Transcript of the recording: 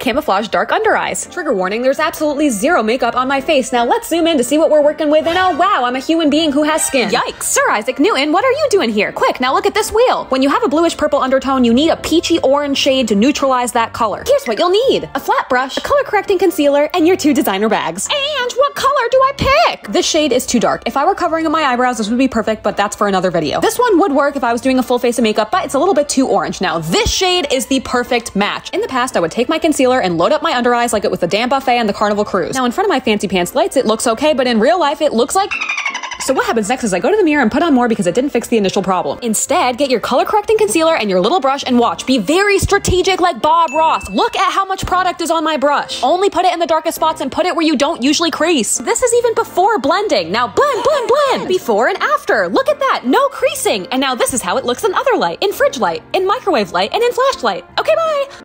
camouflage dark under eyes. Trigger warning, there's absolutely zero makeup on my face. Now let's zoom in to see what we're working with and oh wow, I'm a human being who has skin. Yikes! Sir Isaac Newton, what are you doing here? Quick, now look at this wheel. When you have a bluish purple undertone, you need a peachy orange shade to neutralize that color. Here's what you'll need. A flat brush, a color correcting concealer, and your two designer bags. And what color do I pick? This shade is too dark. If I were covering up my eyebrows, this would be perfect, but that's for another video. This one would work if I was doing a full face of makeup, but it's a little bit too orange. Now, this shade is the perfect match. In the past, I would take my concealer and load up my under eyes like it was the damn buffet and the Carnival Cruise. Now, in front of my fancy pants lights, it looks okay, but in real life, it looks like so what happens next is I go to the mirror and put on more because it didn't fix the initial problem. Instead, get your color correcting concealer and your little brush and watch. Be very strategic like Bob Ross. Look at how much product is on my brush. Only put it in the darkest spots and put it where you don't usually crease. This is even before blending. Now blend, blend, blend. Before and after. Look at that. No creasing. And now this is how it looks in other light, in fridge light, in microwave light, and in flashlight. Okay, bye.